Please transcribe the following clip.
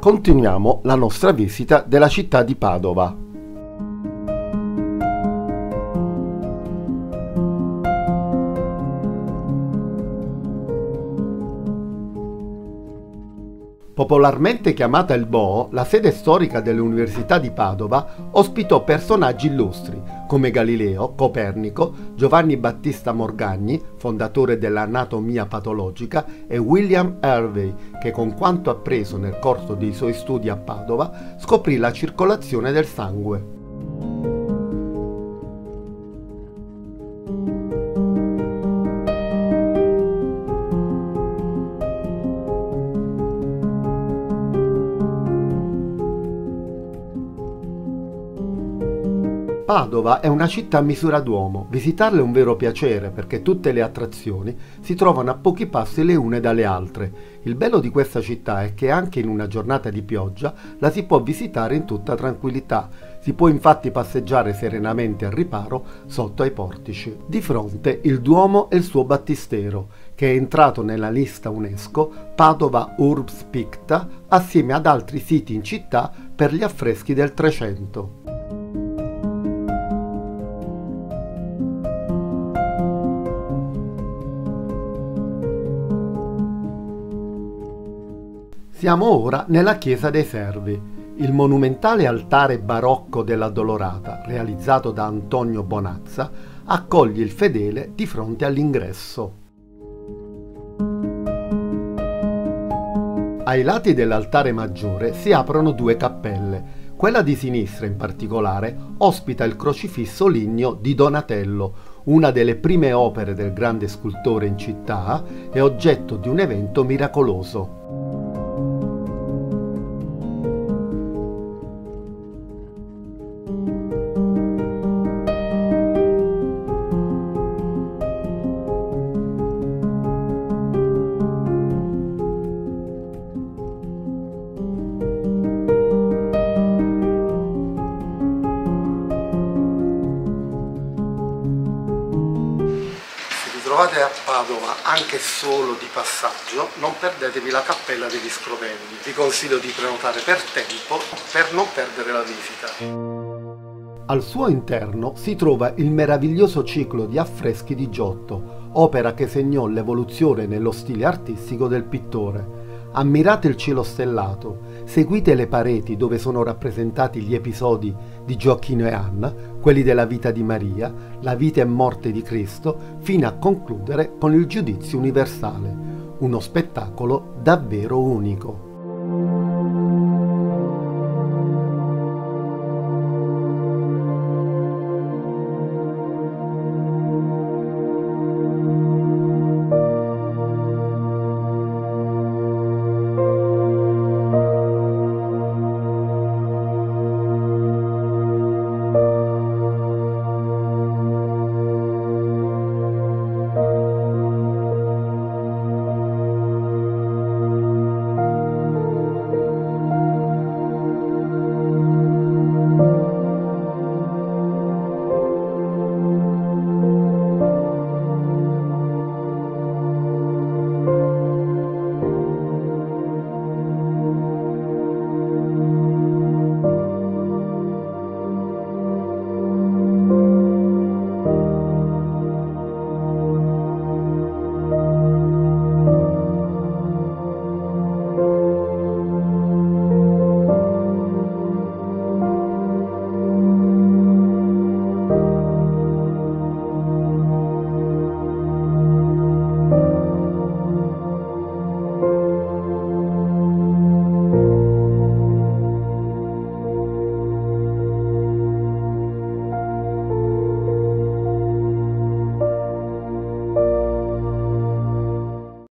continuiamo la nostra visita della città di Padova. Popolarmente chiamata il Bo, la sede storica dell'Università di Padova ospitò personaggi illustri come Galileo, Copernico, Giovanni Battista Morgagni, fondatore dell'anatomia patologica, e William Hervey, che con quanto appreso nel corso dei suoi studi a Padova scoprì la circolazione del sangue. Padova è una città a misura d'uomo, visitarla è un vero piacere perché tutte le attrazioni si trovano a pochi passi le une dalle altre. Il bello di questa città è che anche in una giornata di pioggia la si può visitare in tutta tranquillità. Si può infatti passeggiare serenamente al riparo sotto ai portici. Di fronte il Duomo e il suo battistero, che è entrato nella lista UNESCO Padova Urbs Picta assieme ad altri siti in città per gli affreschi del Trecento. Siamo ora nella chiesa dei Servi. Il monumentale altare barocco dell'Addolorata, realizzato da Antonio Bonazza, accoglie il fedele di fronte all'ingresso. Ai lati dell'altare maggiore si aprono due cappelle. Quella di sinistra in particolare ospita il crocifisso ligneo di Donatello, una delle prime opere del grande scultore in città e oggetto di un evento miracoloso. Trovate a Padova anche solo di passaggio, non perdetevi la Cappella degli Scrovelli. Vi consiglio di prenotare per tempo per non perdere la visita. Al suo interno si trova il meraviglioso ciclo di affreschi di Giotto, opera che segnò l'evoluzione nello stile artistico del pittore. Ammirate il cielo stellato, seguite le pareti dove sono rappresentati gli episodi di Gioacchino e Anna, quelli della vita di Maria, la vita e morte di Cristo, fino a concludere con il giudizio universale, uno spettacolo davvero unico.